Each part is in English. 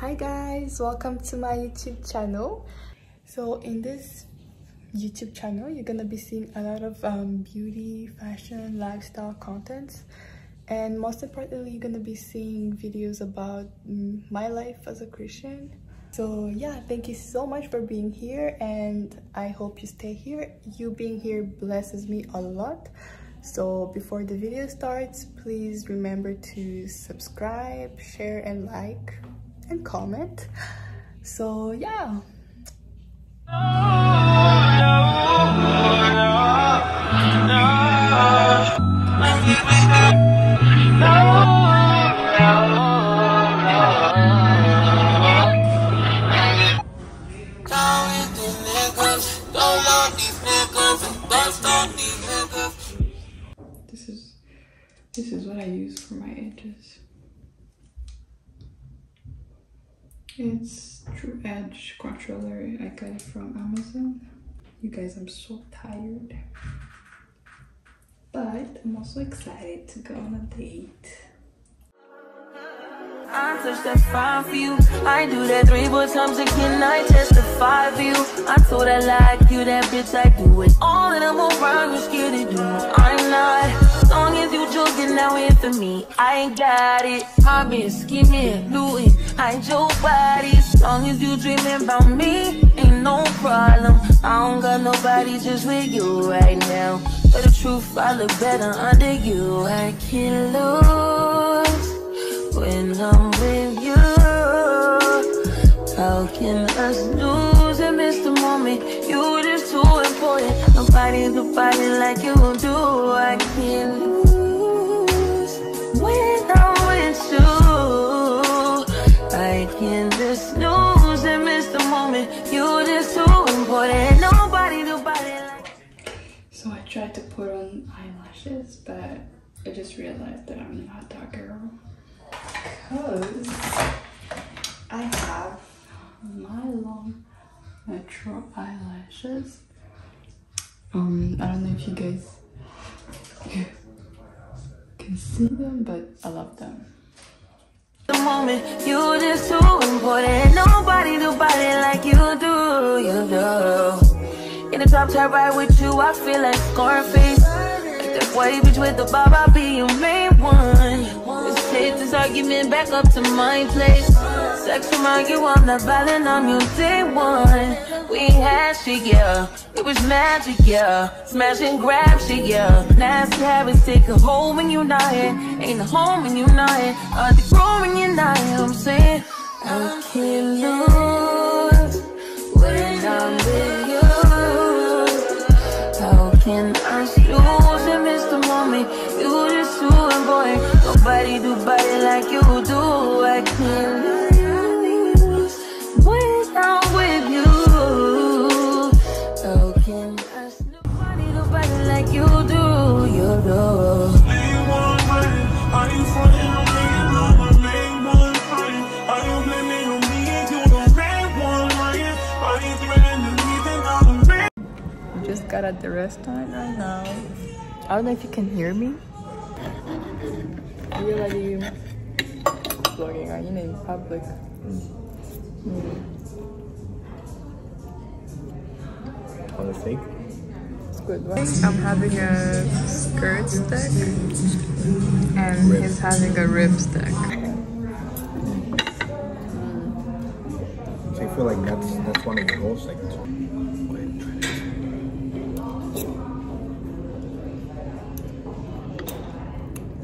Hi guys, welcome to my YouTube channel. So in this YouTube channel, you're gonna be seeing a lot of um, beauty, fashion, lifestyle contents. And most importantly, you're gonna be seeing videos about my life as a Christian. So yeah, thank you so much for being here and I hope you stay here. You being here blesses me a lot. So before the video starts, please remember to subscribe, share and like and comment. So yeah. This is this is what I use for my edges. It's True Edge controller. I got it from Amazon. You guys, I'm so tired. But I'm also excited to go on a date. I touch that fine for you. I do that three more times again. I testify for you. I told I like you, that bitch. I do it all, and I'm scared to do. I'm not. As long as you joking now in for me, I ain't got it. I've been scheming, looting, hide your body. As long as you dreaming about me, ain't no problem. I don't got nobody just with you right now. But the truth, I look better under you. I can't lose when I'm with you. How can us lose and miss the moment? You just too important. Nobody do body like you do. I can't lose I can just lose and miss the moment. You just too important. Nobody do body like So I tried to put on eyelashes, but I just realized that I'm not that girl. Because I have my long natural eyelashes. Um, I don't know if you guys can see them, but I love them. The moment. You just too important. Nobody do body like you do. You do. In the top tier right with you, I feel like Scarface. Like that white bitch with the bob, I'll be your main one. Let's take this argument back up to my place. Sex remind you I'm not violent, I'm your day one. We had shit, yeah. It was magic, yeah. Smash and grab shit, yeah. Nasty habits take a hold when you're not here. Ain't a home when you're not here. Uh, they grow when you're not here. I'm saying I can't lose when I'm with you. How can I lose and miss the moment? You just too important. Nobody do body like you do. I can't lose restaurant right now. I don't know if you can hear me. You're lagi vlogging are you in public. Mm. On the steak? It's good. Right? I'm having a skirt steak and Rib. he's having a rib steak. So I feel like that's that's one of the whole segments. Is it barbecue? Just tryna be your everything. Main one crying. How you fighting on me and I'm the main one crying? How you blaming on me if you're the main one crying? How you playing the leap and I'm the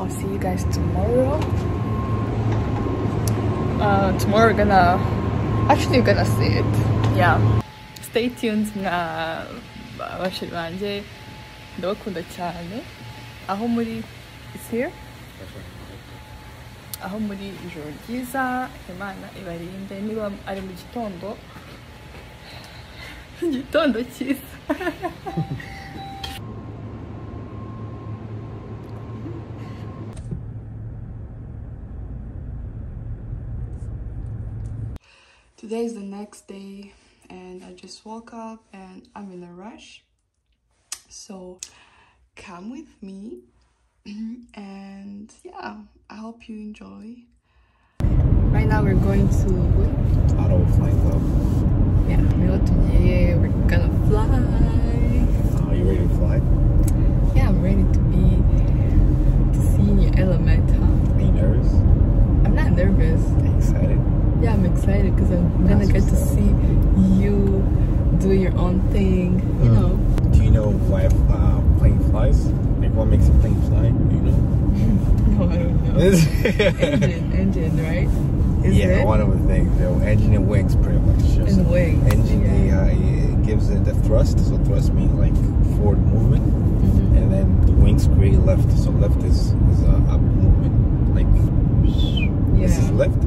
I'll see you guys tomorrow. Uh, tomorrow we're gonna actually you're gonna see it. Yeah. Stay tuned nga bashir banje ndabakunda cyane aho muri is here aho muri ijoro ryiza imana ibarinde niba ari mu gitondo igitondo cyiza Today is the next day, and I just woke up and I'm in a rush. So come with me, and yeah, I hope you enjoy. Right now, we're going to Auto flight club. yeah, we're we're gonna fly. Are you ready to fly? Yeah, I'm ready to be to see in your element, huh? Are you nervous? I'm not nervous. Are you excited? Yeah, I'm excited because I'm gonna get to see you do your own thing. You Mm. know. Do you know why uh, plane flies? Like what makes a plane fly? Do you know? No, I don't know. engine, engine, right? Is yeah, it? one of the things. You know, engine and wings, pretty much. Just And wings, Engine, yeah. yeah. it gives it the thrust. So thrust means like forward movement, Mhm. and then the wings create left. So left is is a up movement. Like this is left.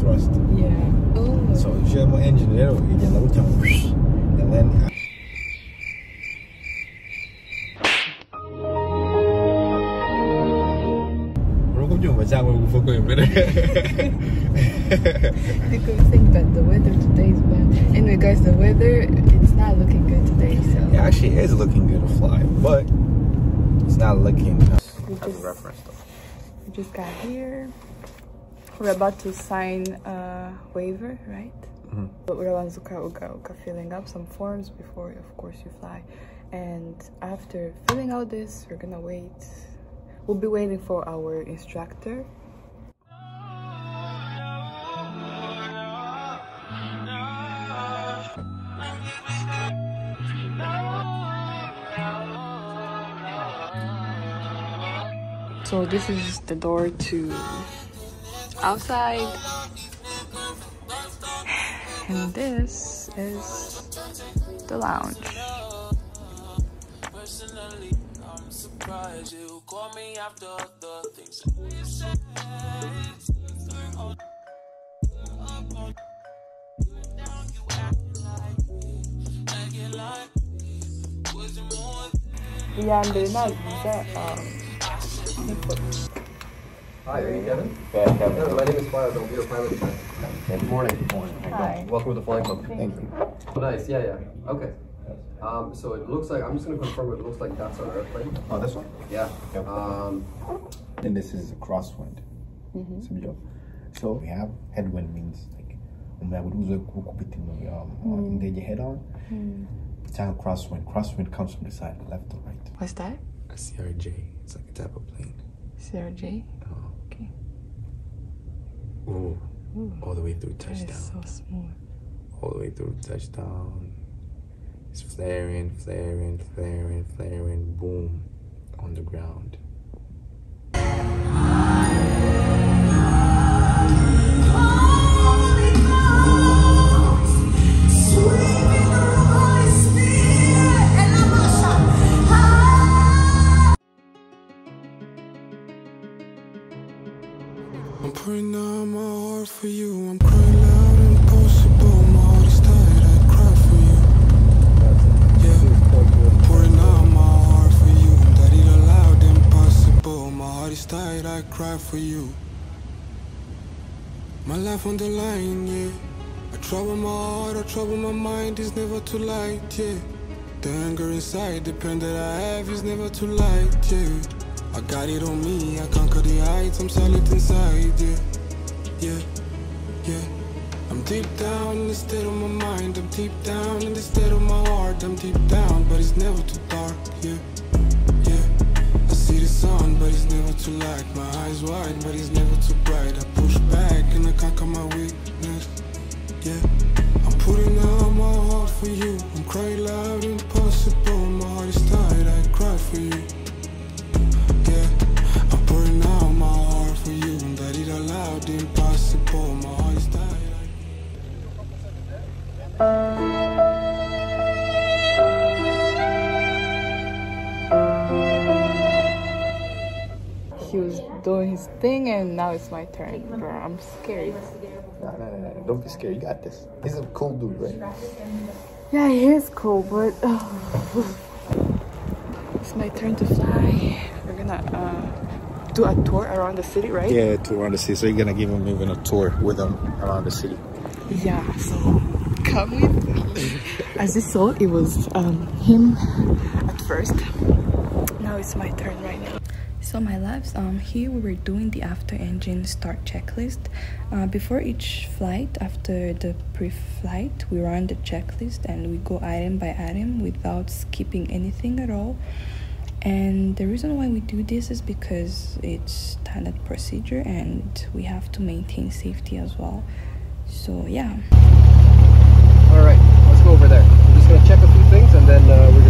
Thrust. Yeah. Oh. So c'è un engine nero e gli andiamo and then Non kubyumva cyangwa gupfa ko imbere You could think that the weather today is bad. Anyway, guys, the weather it's not looking good today. So It actually is looking good to fly, but it's not looking uh, as a reference though. we just got here. We're about to sign a waiver, right? Mm-hmm. But we're about to go, go, go filling up some forms before, of course, you fly. And after filling out this, we're gonna wait. We'll be waiting for our instructor. So this is the door to outside. And this is the lounge. Personally, I'm surprised you call me after the things you said. Yeah, and they're not that um Hi, are you Kevin? Yeah, Kevin, my name is Fire. I'll be your pilot tonight. Good morning. Hi. Welcome to the flying club. Thank you. Oh, nice. Yeah, yeah. Okay. Um, so it looks like I'm just gonna confirm. It looks like that's our airplane. Oh, this one? Yeah. Yep. Um, And this is a crosswind. Subyo. So we have headwind means like umuyaga uruzuye gukubita um, indege head on. Cyangwa crosswind. Crosswind comes from the side, left or right. what's that? A CRJ. It's like a type of plane. CRJ? Oh. Ooh. Ooh. All the way through touchdown. so smooth. All the way through touchdown. It's flaring, flaring, flaring, flaring, boom, on the ground. My life on the line, yeah. I trouble my heart, I trouble my mind, it's never too light, yeah. The anger inside, the pain that I have is never too light, yeah. I got it on me, I conquer the heights, I'm solid inside, yeah. Yeah, yeah. I'm deep down in the state of my mind, I'm deep down in the state of my heart, I'm deep down, but it's never too dark, yeah. Doing his thing, and now it's my turn. Bro, I'm scared. No, no, no, no. Don't be scared. You got this. He's a cool dude, right? Yeah, he is cool, but oh. it's my turn to fly. We're gonna uh, do a tour around the city, right? Yeah, tour around the city. So you're gonna give him even a tour with him around the city. Yeah, so come with me. As you saw, it was um, him at first. Now it's my turn right now. So my loves, um, here we were doing the after engine start checklist. Uh, before each flight, after the pre-flight, we run the checklist and we go item by item without skipping anything at all. And the reason why we do this is because it's standard procedure and we have to maintain safety as well. So yeah. All right, let's go over there. We're just gonna check a few things and then uh, we're gonna.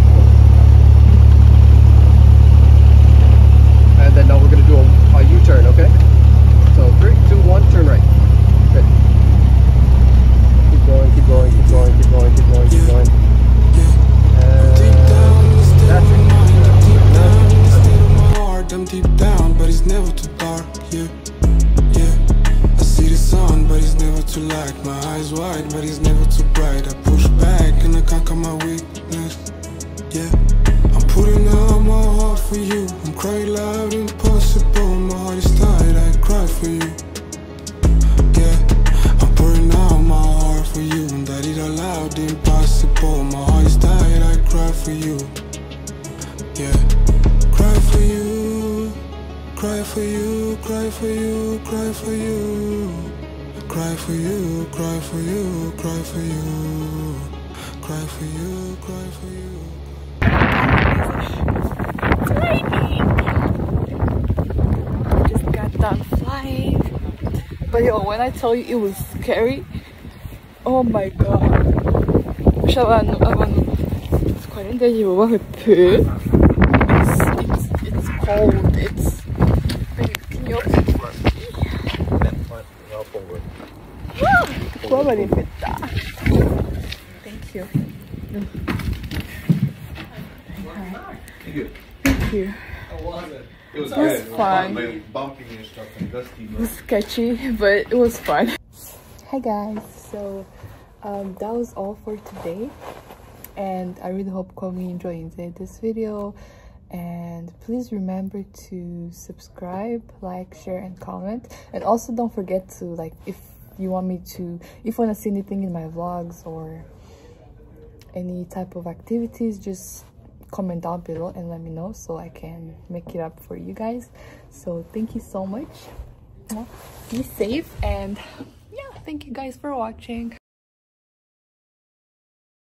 But yo, when I tell you it was scary, oh my god. Ano, ano, it's quite in there, you were It's, it's, it's cold, it's, can you open it for me? Malipit ta. Thank you. Thank you. It was, was fun. bumping and stuff and dusty. It was sketchy, but it was fun. Hi guys, so um, that was all for today. And I really hope Kwame enjoyed this video. And please remember to subscribe, like, share, and comment. And also don't forget to like if you want me to, if you want to see anything in my vlogs or any type of activities, just comment down below and let me know so I can make it up for you guys. So thank you so much. Be safe and yeah, thank you guys for watching.